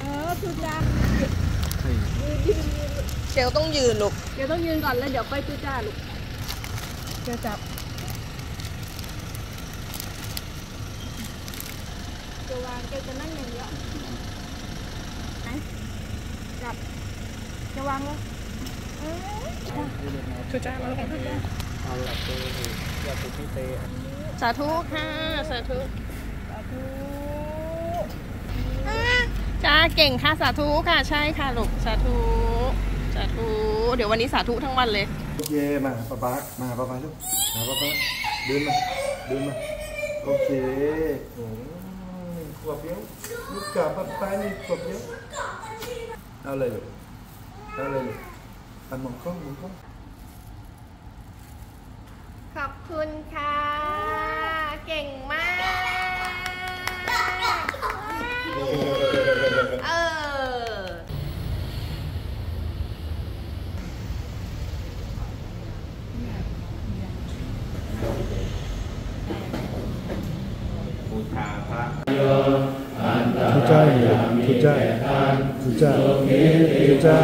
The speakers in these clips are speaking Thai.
เออทุจ้ายืนยืนยืนเกลต้องยืนลูกเดี๋ยวต้องยืนก่อนแล้วเดี๋ยวไปทุจ้าลูกเดี๋ยวจับจะวางเกจะนั่งอย่างเดียวไหนจับจะวางเลยเออทุจ้าแล้วกันเอาละเตยาปุพิเตสาธุค่ะสาธุสาธุ จ้าเก่งค่ะสาธุค่ะใช่ค่ะลูกสาธุสาธุเดี๋ยววันนี้สาธุทั้งวันเลยโอเคมาป๊าป๊ามาป๊าป๊าลูกมาป๊าป๊าเดินมาเดินมาโอเคโอ้ยขวบเดียวลูกกับป๊าป๊านี่ขวบเดียวเอาเลยลูกเอาเลยลูกอันมองกล้องมองกล้องขอบคุณค่ะ เก่งมาก เออ บู ทุจระทุจริตทุจ้าทุจริตทุจ้า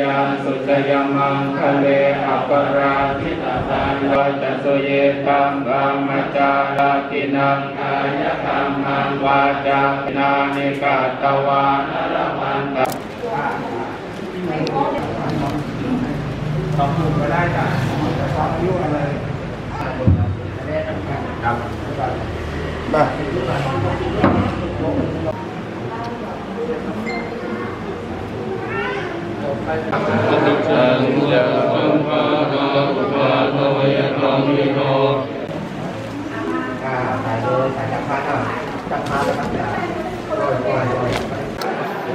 ยาสุจยมังคะเลอัปราทิตาทานโยจัสเยตังกามจาราตินังกายกรรมังวาจานานิกาตวานรมันตขอบคุณก็ได้จ้ะจะขออายุอะไรครับ มา ตังยะสังฆาราอุปาทวยตังวิโน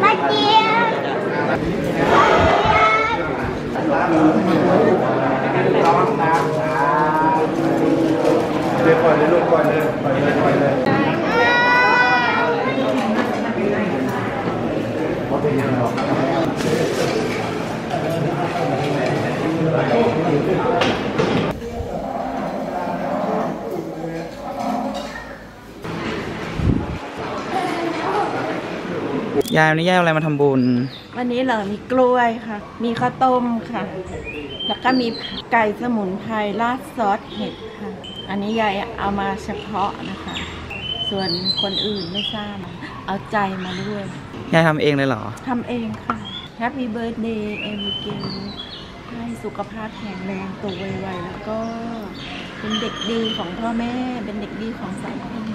มาเจียบ เดี๋ยวปล่อยเลยลูกปล่อยเลยปล่อยเลยปล่อยเลยเขาเป็นยังไงหรอยายวันนี้ยายเอาอะไรมาทำบุญ วันนี้เหรอมีกล้วยค่ะ มีข้าวต้มค่ะ แล้วก็มีไก่สมุนไพรราดซอสเห็ดค่ะ อันนี้ยายเอามาเฉพาะนะคะ ส่วนคนอื่นไม่ทราบเอาใจมาด้วยยายทำเองเลยเหรอทำทำเองค่ะ Happy Birthday เอมิเกลให้สุขภาพแข็งแรงโตไวๆแล้วก็เป็นเด็กดีของพ่อแม่ เป็นเด็กดีของสังคมนะ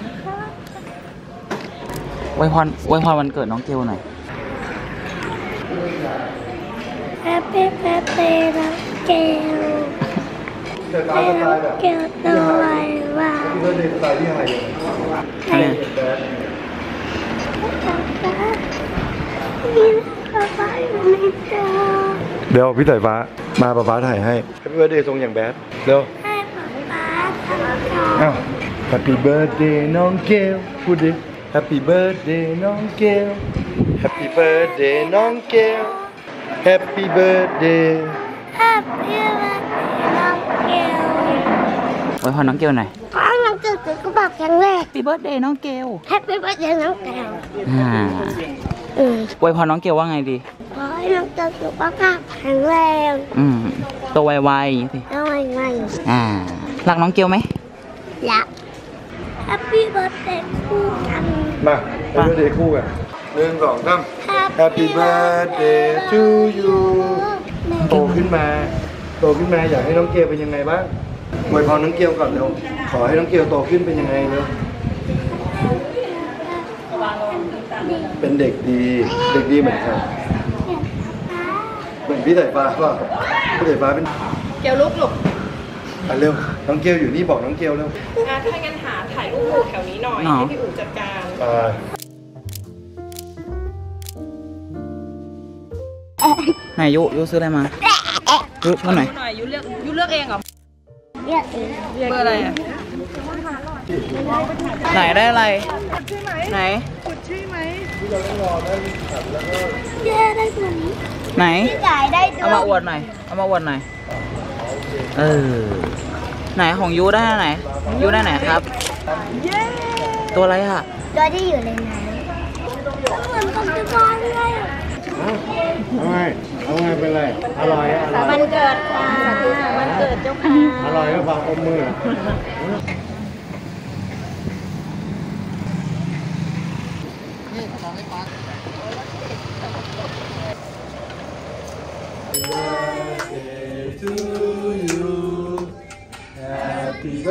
คะ ไวยพรไวยพรวันเกิดน้องเกลหน่อย แฮปปี้เบิร์ดเดย์น้องเกลเดี๋ยวตาให้มสน้ไตองล์แบบเกลตัวไวว่าที่เขาเดินสไตล์ที่อะไรอยู่ให้แบดป๊าป๊ามีป๊าป๊าอยู่ในจอเดี๋ยวพี่สายฟ้ามาป๊าป๊าถ่ายให้แฮปปี้เบิร์ดเดย์ทรงอย่างแบดเร็วให้ป๊าป๊าทำจออ้าว Happy birthday น้องเกลพูดดิ Happy birthday น้องเกล Happy birthday น้องเกล Happy birthday Happy birthday น้องเกลอวยพรน้องเกลหน่อยขอให้น้องเกลสุขภาพแข็งแรง Happy birthday น้องเกล Happy birthday น้องเกลอ่าอืมอวยพรน้องเกลว่าไงดีขอให้น้องเกลสุขภาพแข็งแรงอืมโตไวๆอย่างงี้สิแล้วยังไงอ่ารักน้องเกลไหม อยาก Happy birthday คู่กันมา Happy birthday คู่กันหนึ่งสองสาม Happy birthday to you โตขึ้นมา โตขึ้นมาอยากให้น้องเกลเป็นยังไงบ้างอวยพรน้องเกลก่อนเร็วขอให้น้องเกลโตขึ้นเป็นยังไงเร็วเป็นเด็กดีเด็กดีเหมือนกันเมือนพี่สายฟ้าป่ะพี่สายฟ้าเป็น เกลลุกลูก อะเร็วน้องเกลอยู่นี่บอกน้องเกลเร็วอะถ้างั้นหาถ่ายรูปแถวนี้หน่อยอ๋อให้พี่อู๋จัดการไปไหนยุยุซื้ออะไรมายุเท่าไหร่หน่อยยูเลือกยูเลือกเองเหรอเรียกเองเบอร์อะไรอะไหนได้อะไรไหนแย่ได้ตัวนี้ไหนจ่ายได้ตัเอาวมาอวดหน่อยเอามาอวดหน่อย เออ ไหนของยูได้ไหนยูได้ไหนครับ ตัวอะไรอะ ตัวที่อยู่ในน้ำเหมือนกับตะกอนเลยอะเอาไงเอาไงเป็นไร อร่อยอะวันเกิดค่ะวันเกิดเจ้าค่ะอร่อยก็ฟังอมมือไอ้พี่เกลเป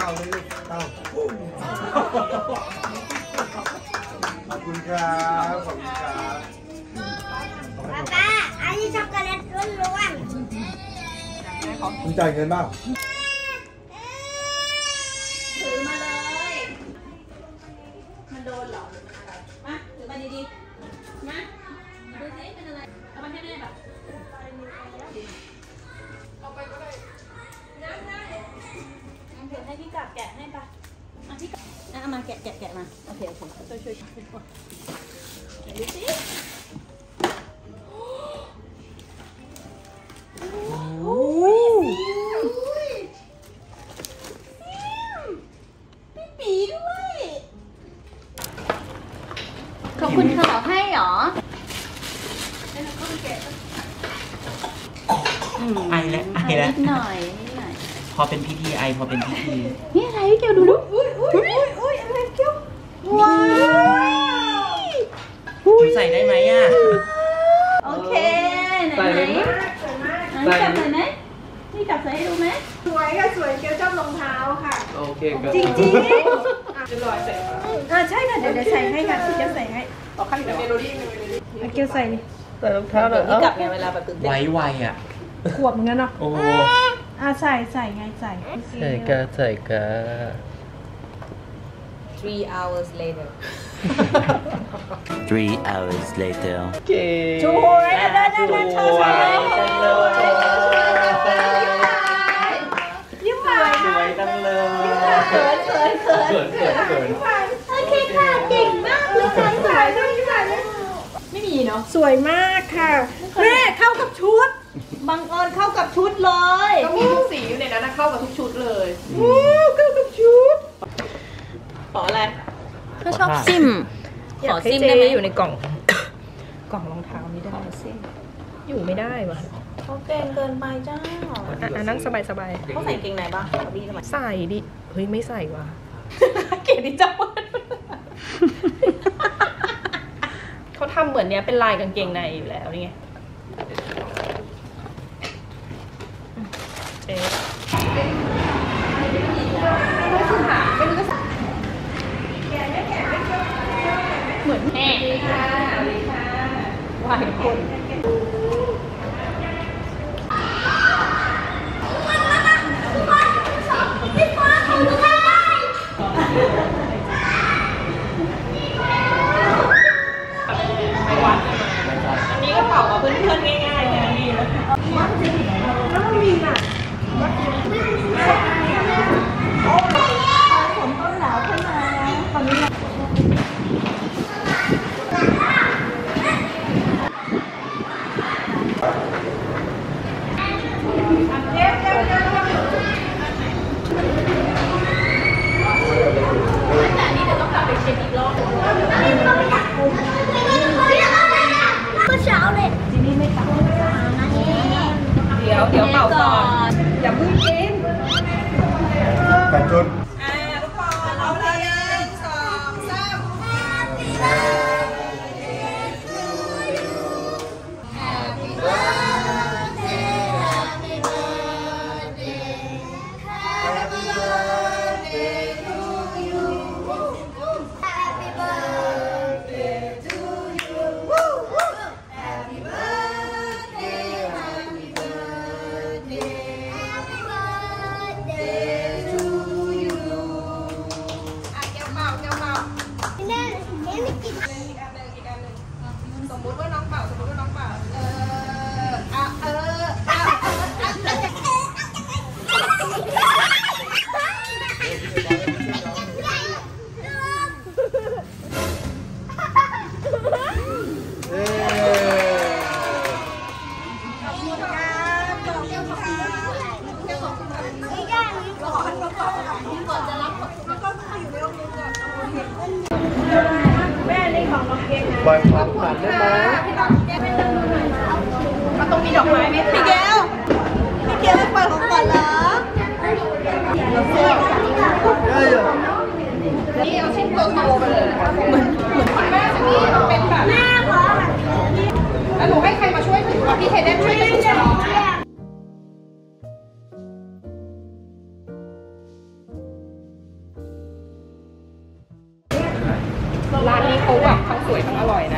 ่าเลยลูกเป่าปุ้มขอบคุณครับ ขอบคุณครับป๊าป๊าอันนี้ช็อกโกแลตล้วนคุณจ่ายเงินบ้าง มาแกะแกะแกะมา โอเค โอเค ช่วยช่วยช่วยดูสิโอ้ยปีด้วยขอบคุณค่ะให้เหรอไอแล้วไอแล้วนิดหน่อยนิดหน่อย พอเป็นพิธีไอพอเป็นพิธี นี่อะไรพี่เกียวดูดูอุ้ยอุ้ยอุ้ยอุ้ยอะไรเกีย วว้าวใส่ได้ไหมอะ โอเค ไหนไหนไหนจับใส่ไหมนี่จับใส่ให้ดูไหมสวยค่ะสวยเกลชอบรองเท้าค่ะ โอเคครับจริงจริงจะลอยใส่อ่าใช่ค่ะเดี๋ยวเดี๋ยวใส่ให้ค่ะพี่เกียวใส่ให้ต่อข้างอยู่เมโลดี้เมโลดี้พี่เกียวใส่นี่ใส่รองเท้าหน่อยนี่กลับไงเวลาแบบตื่นเต้นไวไวอะขวบเหมือนกันเนาะโอ้อ่าใส่ใส่ไงใส่พี่เกียวใส่กาใส่กา three hours later Three hours later. เก๋ช่วยนะนะนะนะช่วยจังเลยยิ้มหวานสวยจังเลยเขินเขินเขินเขินเขินเขินโอเคค่ะเก่งมากเลยค่ะสวยด้วยสวยด้วยไม่มีเนาะสวยมากค่ะแม่เข้ากับชุดบังเอิญเข้ากับชุดเลยก็มีทุกสีอยู่ในนั้นนะเข้ากับทุกชุดเลยเข้ากับชุด ขออะไร เขา ชอบซิม ขอซิมได้ไหมอยู่ในกล่อง กล่องรองเท้านี้ได้ไหมซิอยู่ไม่ได้วะเขาเก่งเกินไปจ้าอะอะนั่งสบายสบายเขาใส่เกงไหนบ้างบี้ทำไมใส่ดิ เฮ้ยไม่ใส่ว่ะ เก๋ดิจ้าเขาทำเหมือนเนี้ยเป็นลายกางเกงในอยู่แล้วนี่ไงเจ๊ เหมือนแม่ค่ะวายคน ไปวัดมาอันนี้ก็เป่ากับเพื่อนๆง่ายๆเลยนะนี่นะเดี๋ยวเดี๋ยวเป่าก่อนอย่าเพิ่งกิน แดอกไม้ไหมพี่เกลพี่เกลไม่ปล่อยของก่อนเหรอนี่เอาชิ้นโตๆไปเลยเหมือนเหมือนแม่เหรอแล้วหนูให้ใครมาช่วยถือพี่เทเดนช่วยกันถือเหรอร้านนี้เขาแบบทั้งสวยทั้งอร่อยนะ